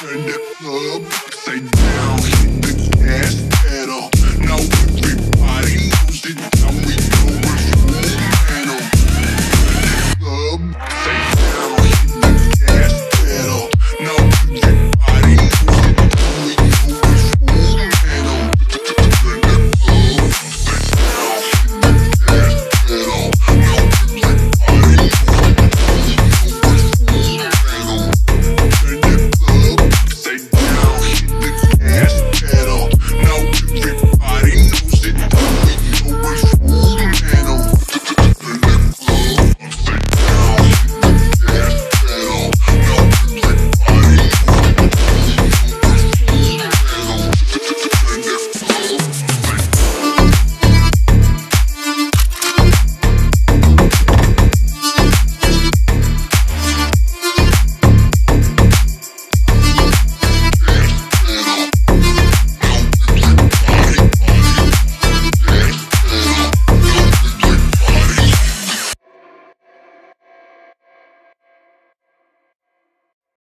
Turn it upside down.